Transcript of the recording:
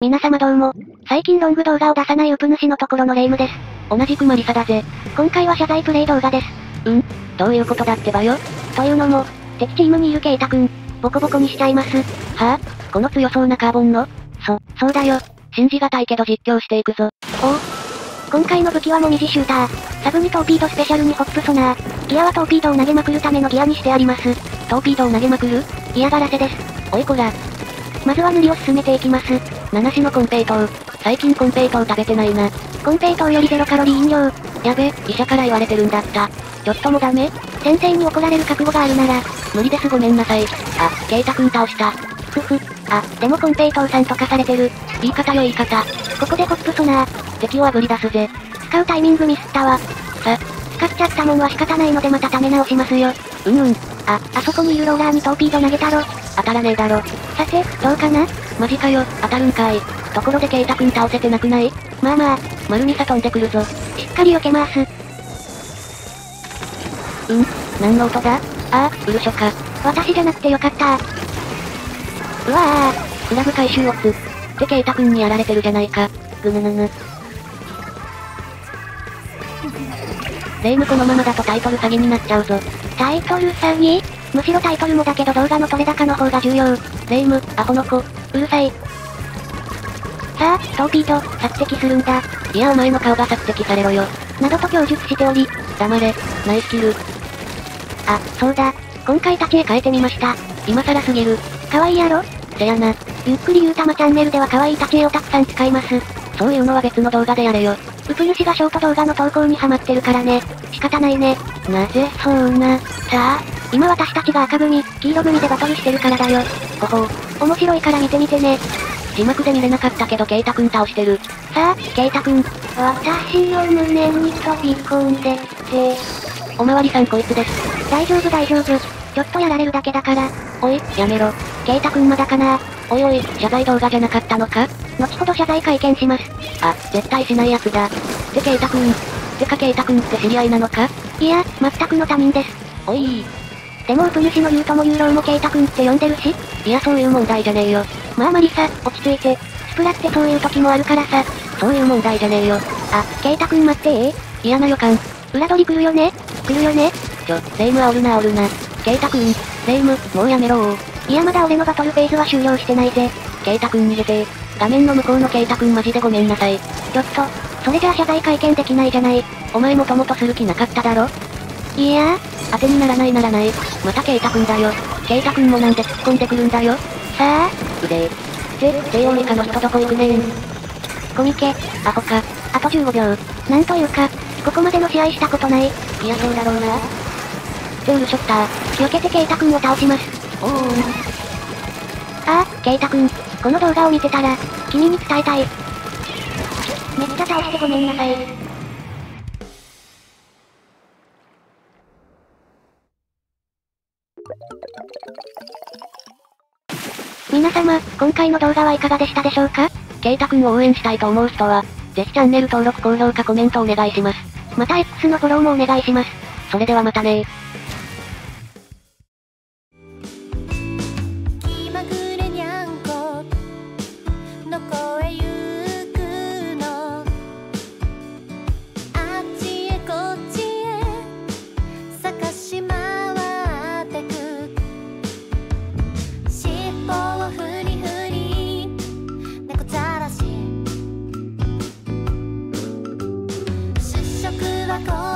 皆様どうも。最近ロング動画を出さないウプ主のところのレイムです。同じくマリサだぜ。今回は謝罪プレイ動画です。うん？どういうことだってばよ。というのも、敵チームにいるケイタくん、ボコボコにしちゃいます。はぁ、この強そうなカーボンの？そ、そうだよ。信じがたいけど実況していくぞ。おう。今回の武器はもみじシューター。サブにトーピードスペシャルにホップソナー。ギアはトーピードを投げまくるためのギアにしてあります。トーピードを投げまくる？嫌がらせです。おいこら。まずは塗りを進めていきます。七種のコンペイトウ。最近コンペイトウ食べてないな。コンペイトウよりゼロカロリー飲料。やべ、医者から言われてるんだった。ちょっともダメ？先生に怒られる覚悟があるなら、無理ですごめんなさい。あ、ケイタくん倒した。ふふ。あ、でもコンペイトウさんとかされてる。言い方よ言い方。ここでホップソナー。敵をあぶり出すぜ。使うタイミングミスったわ。さ、使っちゃったもんは仕方ないのでまた貯め直しますよ。うんうん。あ、あそこにいるローラーにトーピード投げたろ。当たらねえだろ。さて、どうかな？マジかよ、当たるんかい。ところでケイタくん倒せてなくない？まあまあ、丸ミサ飛んでくるぞ。しっかり避けます。うん？何の音だ？ああ、ウルショか。私じゃなくてよかったうわクラブ回収オツ。ってケイタくんにやられてるじゃないか。ぐぬぬぬ。レイムこのままだとタイトル詐欺になっちゃうぞ。ー。タイトル詐欺？むしろタイトルもだけど動画の撮れ高の方が重要。レイム、アホの子。うるさい。さあ、トーピード、索敵するんだ。いやお前の顔が索敵されろよ。などと供述しており。黙れ、ナイスキル。あ、そうだ。今回立ち絵変えてみました。今更すぎる。可愛いやろ？せやな。ゆっくりゆうたまチャンネルでは可愛い立ち絵をたくさん使います。そういうのは別の動画でやれよ。ウプ主がショート動画の投稿にハマってるからね。仕方ないね。なぜ？そうな。さあ、今私たちが赤組、黄色組でバトルしてるからだよ。ほほう。面白いから見てみてね。字幕で見れなかったけどケイタくん倒してる。さあ、ケイタくん。私の胸に飛び込んできて。おまわりさんこいつです。大丈夫大丈夫。ちょっとやられるだけだから。おい、やめろ。ケイタくんまだかなおいおい、謝罪動画じゃなかったのか？後ほど謝罪会見します。あ、絶対しないやつだ。ってケイタくん。てかケイタくんって知り合いなのか？いや、全くの他人です。おいでもウプ主の言うともユーローもケイタくんって呼んでるし。いやそういう問題じゃねえよ。まあマリサ、落ち着いて。スプラってそういう時もあるからさ。そういう問題じゃねえよ。あ、ケイタくん待ってえ嫌な予感。裏取り来るよね来るよねちょ、レイム煽るな煽るな。ケイタくん、レイム、もうやめろ。いやまだ俺のバトルフェーズは終了してないぜ。ケイタくん逃げて画面の向こうのケイタくんマジでごめんなさい。ちょっと、それじゃあ謝罪会見できないじゃない。お前もともとする気なかっただろいや当てにならないならない。またケイタくんだよ。ケイタくんもなんで突っ込んでくるんだよ。さあ、うでー。で、西洋以下の人どこ行くねん。コミケ、アホか。あと15秒。なんというか、ここまでの試合したことない。いやそうだろうな。でウルショッター。避けてケイタくんを倒します。おーん。ああ、ケイタくん。この動画を見てたら、君に伝えたい。めっちゃ倒してごめんなさい。皆様、今回の動画はいかがでしたでしょうか？ケイタくんを応援したいと思う人は、ぜひチャンネル登録高評価コメントお願いします。また X のフォローもお願いします。それではまたね go